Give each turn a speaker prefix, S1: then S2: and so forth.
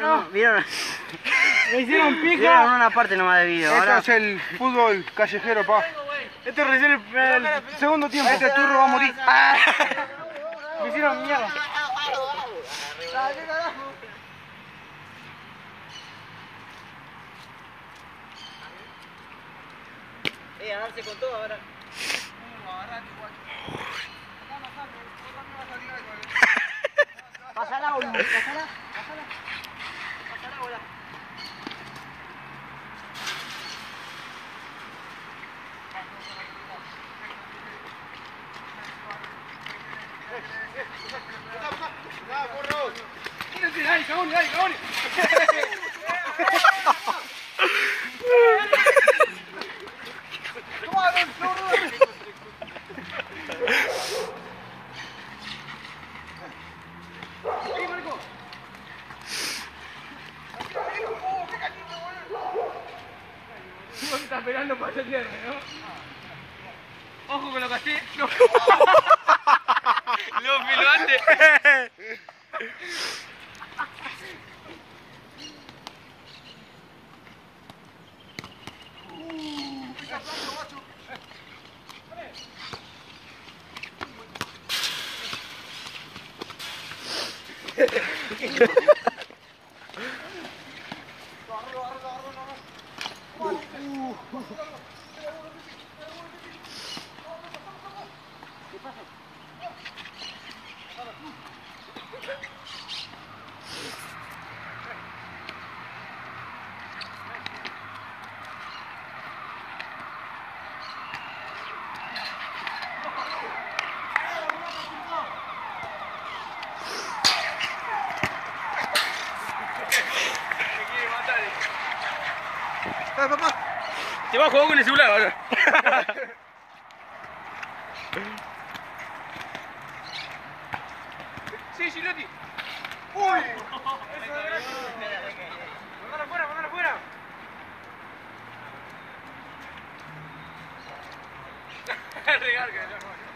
S1: No.
S2: ¿Vieron?
S1: Me hicieron
S2: Vieron
S1: pija.
S2: una parte nomás de video.
S3: Esto
S2: Ahora,
S3: es el fútbol callejero, pa.
S1: Este es recién el, el segundo tiempo.
S3: Este turro va a morir.
S1: Me hicieron mierda.
S2: eh, a darse con todo ahora. Pásala, boludo. Pásala.
S1: Está esperando para atenderme, ¿no? Ojo con lo que. No. 돼. 爸爸，这把火我给你收了，儿子。sí, Gilotti. ¡Uy! Eso es gratis. Mandalo afuera, mandalo afuera. Regarga, ya,